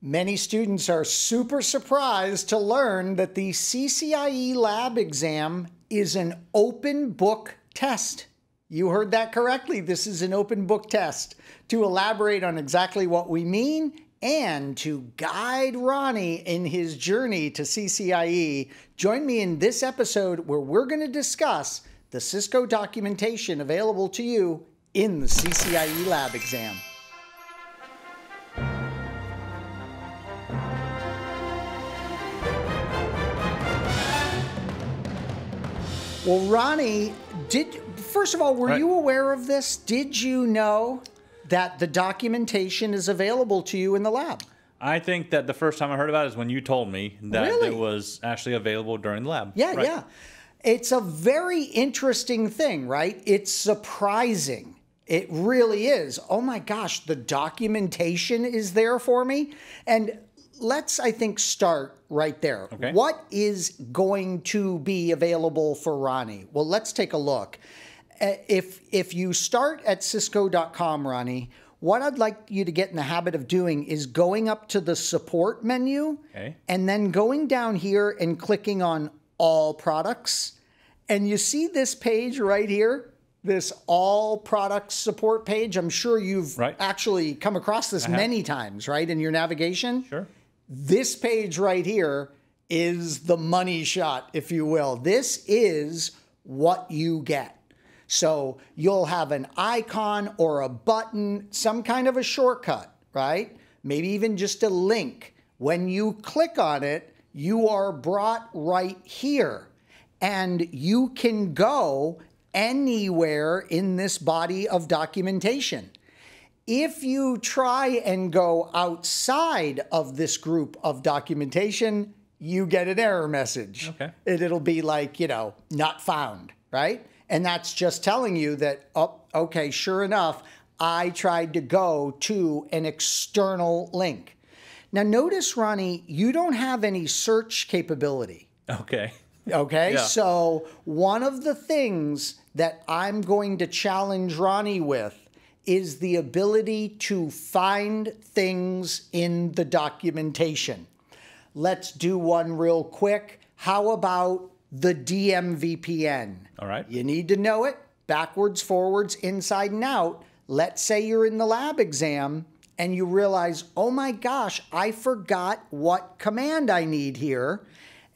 Many students are super surprised to learn that the CCIE lab exam is an open book test. You heard that correctly. This is an open book test. To elaborate on exactly what we mean and to guide Ronnie in his journey to CCIE, join me in this episode where we're going to discuss the Cisco documentation available to you in the CCIE lab exam. Well, Ronnie, did first of all, were Right. you aware of this? Did you know that the documentation is available to you in the lab? I think that the first time I heard about it is when you told me that Really? it was actually available during the lab. Yeah, Right. yeah. It's a very interesting thing, right? It's surprising. It really is. Oh my gosh, the documentation is there for me. And let's, I think, start right there. Okay. What is going to be available for Ronnie? Well, let's take a look. Uh, If if you start at cisco.com, Ronnie, what I'd like you to get in the habit of doing is going up to the support menu Okay. and then going down here and clicking on all products. And you see this page right here, this all products support page. I'm sure you've Right. actually come across this many times, right, in your navigation. Sure. This page right here is the money shot, if you will. This is what you get. So you'll have an icon or a button, some kind of a shortcut, right? Maybe even just a link. When you click on it, you are brought right here. And you can go anywhere in this body of documentation. If you try and go outside of this group of documentation, you get an error message. Okay. And it'll be like, you know, not found, right? And that's just telling you that, oh, okay, sure enough, I tried to go to an external link. Now, notice, Ronnie, you don't have any search capability. Okay. Okay. Yeah. So, one of the things that I'm going to challenge Ronnie with is the ability to find things in the documentation. Let's do one real quick. How about the DMVPN? All right. You need to know it backwards, forwards, inside, and out. Let's say you're in the lab exam and you realize, oh my gosh, I forgot what command I need here.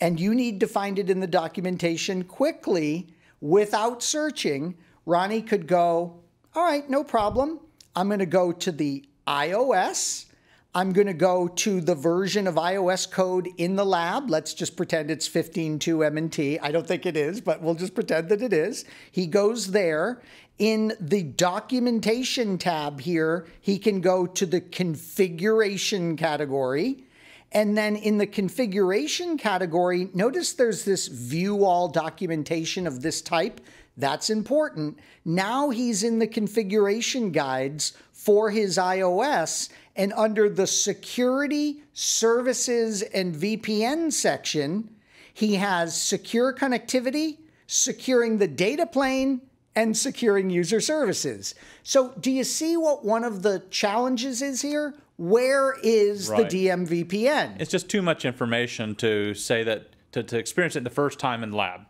And you need to find it in the documentation quickly without searching. Ronnie could go, all right, no problem. I'm going to go to the IOS. I'm going to go to the version of IOS code in the lab. Let's just pretend it's 15.2 M&T. I don't think it is, but we'll just pretend that it is. He goes there. In the documentation tab here, he can go to the configuration category. And then in the configuration category, notice there's this view all documentation of this type. That's important. Now he's in the configuration guides for his IOS. And under the security, services, and VPN section, he has secure connectivity, securing the data plane, and securing user services. So, do you see what one of the challenges is here? Where is Right. the DMVPN? It's just too much information to say that to, to experience it the first time in lab.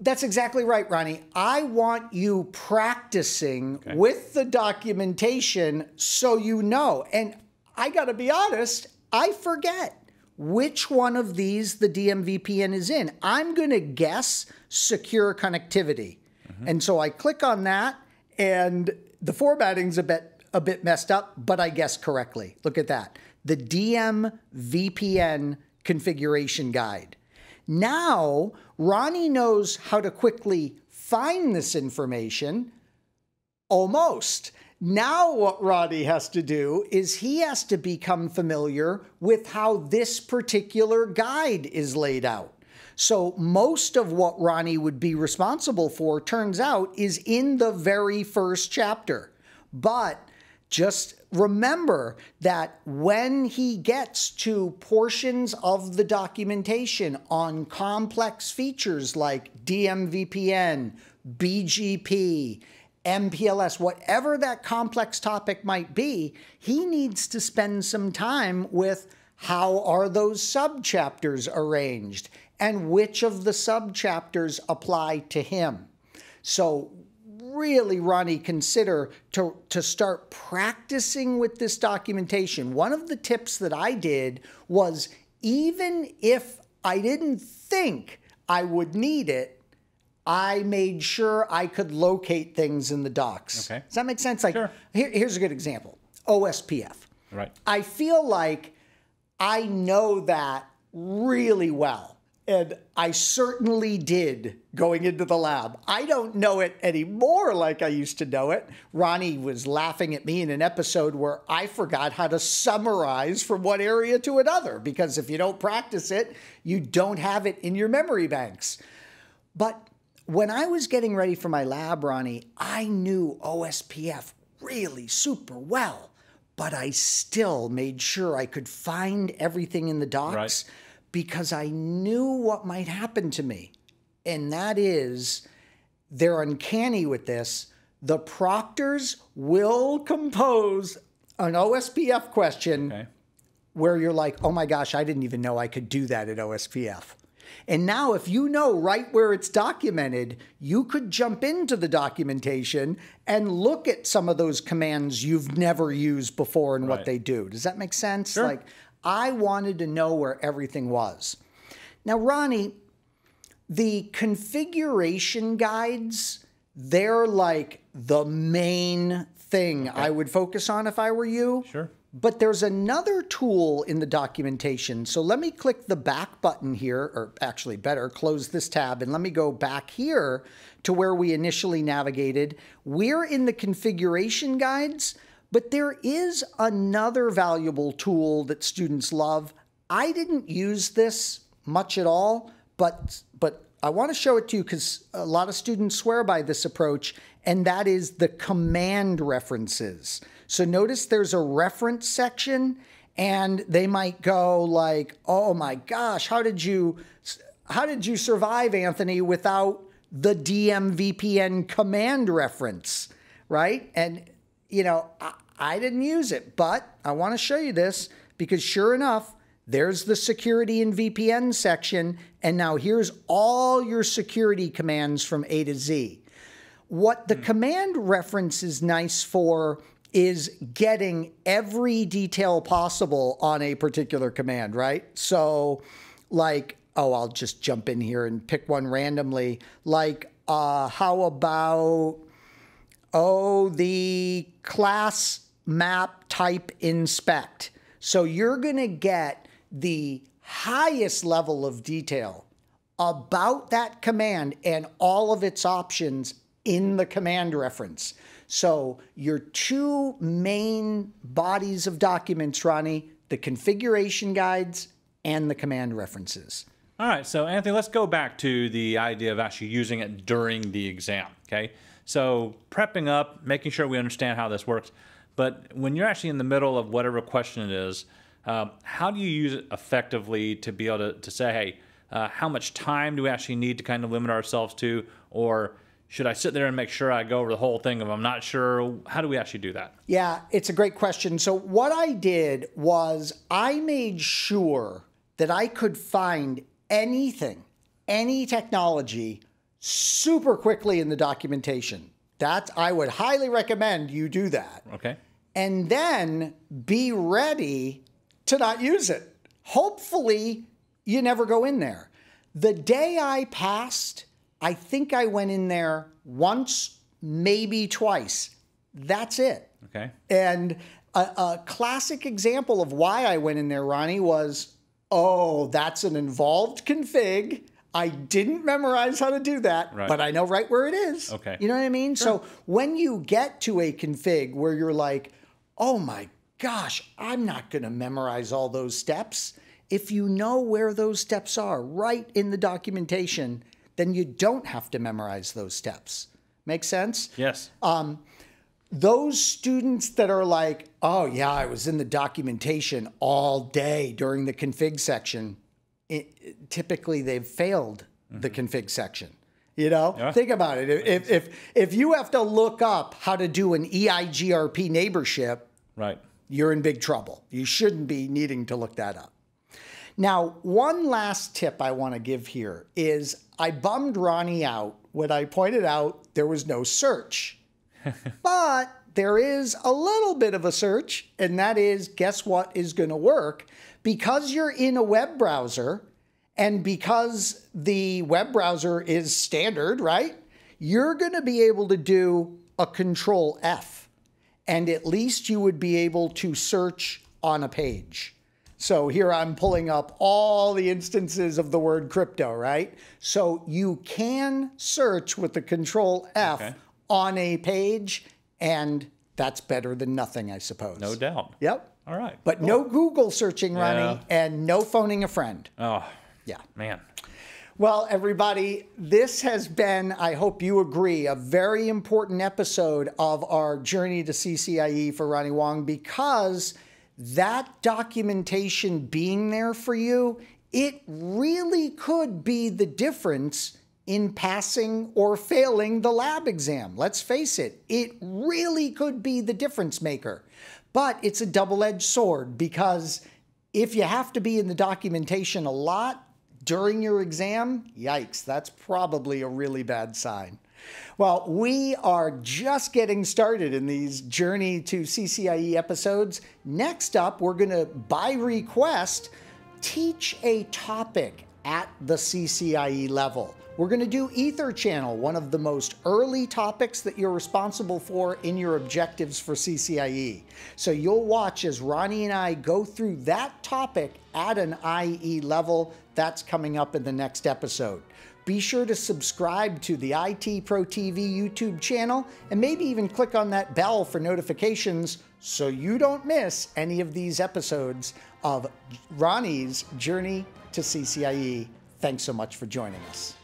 That's exactly right, Ronnie. I want you practicing with the documentation so you know. And I got to be honest, I forget which one of these the DMVPN is in. I'm going to guess secure connectivity. Mm-hmm. And so I click on that and the formatting's a bit a bit messed up, but I guessed correctly. Look at that. The DMVPN configuration guide. Now, Ronnie knows how to quickly find this information. Almost. Now, what Ronnie has to do is he has to become familiar with how this particular guide is laid out. So, most of what Ronnie would be responsible for, turns out, is in the very first chapter. But just remember that when he gets to portions of the documentation on complex features like DMVPN, BGP, MPLS, whatever that complex topic might be, he needs to spend some time with how are those subchapters arranged and which of the subchapters apply to him. So really, Ronnie, consider to, to start practicing with this documentation. One of the tips that I did was even if I didn't think I would need it, I made sure I could locate things in the docs. Okay. Does that make sense? Like, Sure. here, here's a good example OSPF. Right. I feel like I know that really well. And I certainly did going into the lab. I don't know it anymore like I used to know it. Ronnie was laughing at me in an episode where I forgot how to summarize from one area to another because if you don't practice it, you don't have it in your memory banks. But when I was getting ready for my lab, Ronnie, I knew OSPF really super well, but I still made sure I could find everything in the docs Right. Because I knew what might happen to me. And that is, they're uncanny with this. The proctors will compose an OSPF question Okay. where you're like, oh my gosh, I didn't even know I could do that at OSPF. And now, if you know right where it's documented, you could jump into the documentation and look at some of those commands you've never used before and what they do. Does that make sense? Like, I wanted to know where everything was. Now, Ronnie, the configuration guides, they're like the main thing I would focus on if I were you. Sure. But there's another tool in the documentation. So let me click the back button here, or actually better, close this tab, and let me go back here to where we initially navigated. We're in the configuration guides, but there is another valuable tool that students love. I didn't use this much at all, but but I want to show it to you because a lot of students swear by this approach, and that is the command references. So notice there's a reference section, and they might go like, "Oh my gosh, how did you how did you survive, Anthony, without the DMVPN command reference?" Right? And you know, I, I didn't use it, but I want to show you this because sure enough, there's the security and VPN section. And now here's all your security commands from A to Z. What the command reference is nice for is getting every detail possible on a particular command, right? So, like, oh, I'll just jump in here and pick one randomly. Like, uh, how about oh, the class map type inspect. So you're going to get the highest level of detail about that command and all of its options in the command reference. So your two main bodies of documents, Ronnie, the configuration guides and the command references. All right, so Anthony, let's go back to the idea of actually using it during the exam. Okay, so prepping up, making sure we understand how this works. But when you're actually in the middle of whatever question it is, um, how do you use it effectively to be able to, to say, hey, uh, how much time do we actually need to kind of limit ourselves to? Or should I sit there and make sure I go over the whole thing if I'm not sure? How do we actually do that? Yeah, it's a great question. So, what I did was I made sure that I could find anything, any technology super quickly in the documentation. That I would highly recommend you do that. Okay. And then be ready to not use it. Hopefully, you never go in there. The day I passed, I think I went in there once, maybe twice. That's it. Okay. And a, a classic example of why I went in there, Ronnie, was oh, that's an involved config. I didn't memorize how to do that, Right. but I know right where it is. Okay. You know what I mean? So when you get to a config where you're like, oh my gosh, I'm not going to memorize all those steps. If you know where those steps are right in the documentation, then you don't have to memorize those steps. Make sense? Yes. Um, those students that are like, oh, yeah, I was in the documentation all day during the config section, it, typically they've failed the mm-hmm. config section. You know, Yeah. think about it. If, if if you have to look up how to do an EIGRP neighborship, Right. you're in big trouble. You shouldn't be needing to look that up. Now, one last tip I want to give here is I bummed Ronnie out when I pointed out there was no search. but there is a little bit of a search, and that is guess what is going to work? Because you're in a web browser and because the web browser is standard, right? You're going to be able to do a control F and at least you would be able to search on a page. So here I'm pulling up all the instances of the word crypto, right? So you can search with the control F Okay. on a page, and that's better than nothing, I suppose. No doubt. Yep. All right. But no Google searching, Ronnie, and no phoning a friend. oh, Yeah. man. Well, everybody, this has been, I hope you agree, a very important episode of our journey to CCIE for Ronnie Wong because that documentation being there for you, it really could be the difference in passing or failing the lab exam. Let's face it, it really could be the difference maker. But it's a double edged sword because if you have to be in the documentation a lot, during your exam, yikes, that's probably a really bad sign. Well, we are just getting started in these Journey to CCIE episodes. Next up, we're going to, by request, teach a topic at the CCIE level. We're going to do Ether Channel, one of the most early topics that you're responsible for in your objectives for CCIE. So you'll watch as Ronnie and I go through that topic at an IE level. That's coming up in the next episode. Be sure to subscribe to the IT Pro TV YouTube channel and maybe even click on that bell for notifications so you don't miss any of these episodes of Ronnie's Journey to CCIE. Thanks so much for joining us.